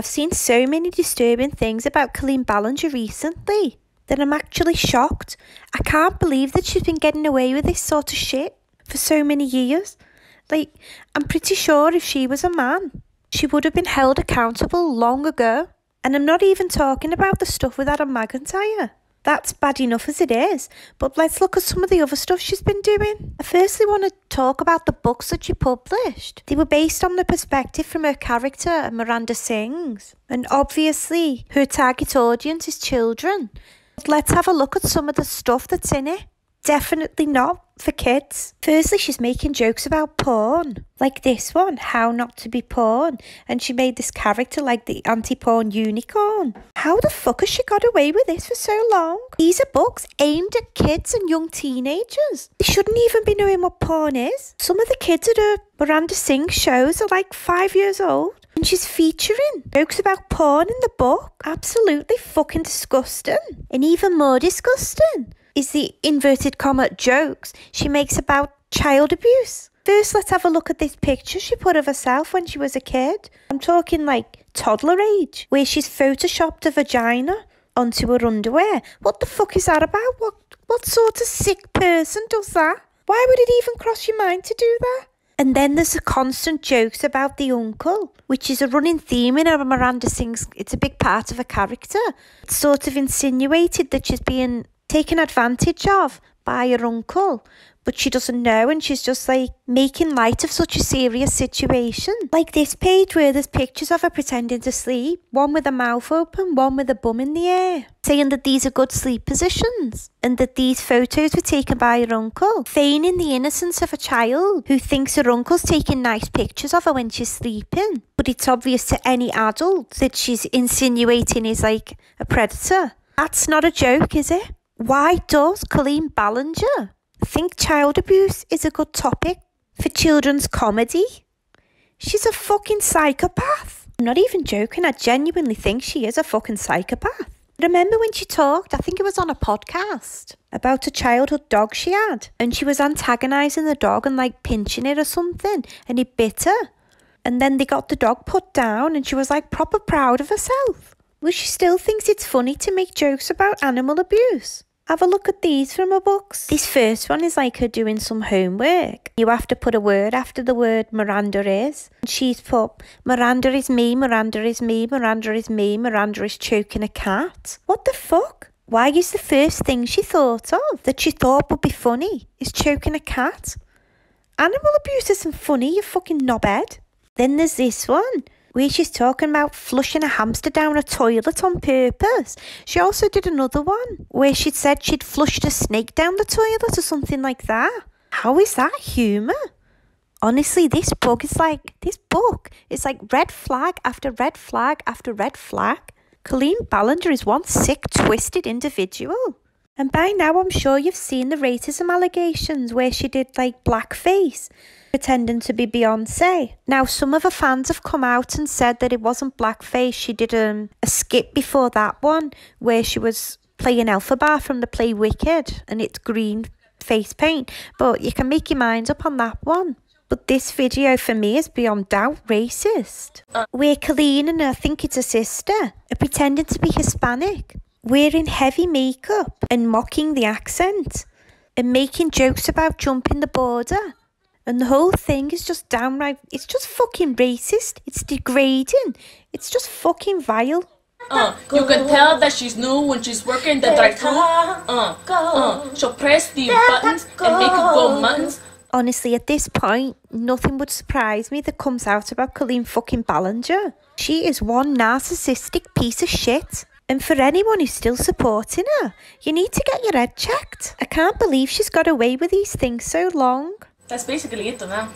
I've seen so many disturbing things about Colleen Ballinger recently that I'm actually shocked. I can't believe that she's been getting away with this sort of shit for so many years. Like, I'm pretty sure if she was a man, she would have been held accountable long ago. And I'm not even talking about the stuff with Adam McIntyre. That's bad enough as it is, but let's look at some of the other stuff she's been doing. I firstly want to talk about the books that she published. They were based on the perspective from her character, Miranda Sings, and obviously her target audience is children. But let's have a look at some of the stuff that's in it. Definitely not for kids. Firstly, she's making jokes about porn, like this one, How Not to Be Porn, and she made this character like the anti porn unicorn. How the fuck has she got away with this for so long? These are books aimed at kids and young teenagers. They shouldn't even be knowing what porn is. Some of the kids at her Miranda Sings shows are like five years old. And she's featuring jokes about porn in the book. Absolutely fucking disgusting. And even more disgusting is the inverted comma jokes she makes about child abuse. First, let's have a look at this picture she put of herself when she was a kid. I'm talking like toddler age, where she's photoshopped a vagina onto her underwear. What the fuck is that about? What what sort of sick person does that? Why would it even cross your mind to do that? And then there's the constant jokes about the uncle, which is a running theme in her Miranda Sings. It's a big part of her character. It's sort of insinuated that she's being taken advantage of by her uncle, but she doesn't know and she's just like making light of such a serious situation. Like this page where there's pictures of her pretending to sleep, one with her mouth open, one with her bum in the air, saying that these are good sleep positions and that these photos were taken by her uncle, feigning the innocence of a child who thinks her uncle's taking nice pictures of her when she's sleeping. But it's obvious to any adult that she's insinuating is like a predator. That's not a joke, is it? Why does Colleen Ballinger think child abuse is a good topic for children's comedy? She's a fucking psychopath. I'm not even joking, I genuinely think she is a fucking psychopath. Remember when she talked, I think it was on a podcast, about a childhood dog she had, and she was antagonising the dog and like pinching it or something, and he bit her. And then they got the dog put down, and she was like proper proud of herself. Well, she still thinks it's funny to make jokes about animal abuse. Have a look at these from her books. This first one is like her doing some homework. You have to put a word after the word Miranda is. And she's put, Miranda is me, Miranda is me, Miranda is me, Miranda is choking a cat. What the fuck? Why is the first thing she thought of that she thought would be funny is choking a cat? Animal abuse isn't funny, you fucking knobhead. Then there's this one where she's talking about flushing a hamster down a toilet on purpose. She also did another one where she'd said she'd flushed a snake down the toilet or something like that. How is that humour? Honestly, this book is like this book is like red flag after red flag after red flag. Colleen Ballinger is one sick, twisted individual. And by now, I'm sure you've seen the racism allegations where she did like blackface pretending to be Beyonce. Now, some of her fans have come out and said that it wasn't blackface. She did um, a skit before that one where she was playing Elphaba from the play Wicked and it's green face paint. But you can make your mind up on that one. But this video for me is beyond doubt racist. Uh. Where Colleen and I think it's a sister are pretending to be Hispanic, wearing heavy makeup and mocking the accent and making jokes about jumping the border and the whole thing is just downright, it's just fucking racist. It's degrading. It's just fucking vile. Uh, you can tell that she's new when she's working the drive-thru. Uh, uh, she'll press the buttons and make it go muttons. Honestly, at this point, nothing would surprise me that comes out about Colleen fucking Ballinger. She is one narcissistic piece of shit. And for anyone who's still supporting her, you need to get your head checked. I can't believe she's got away with these things so long. That's basically it though now.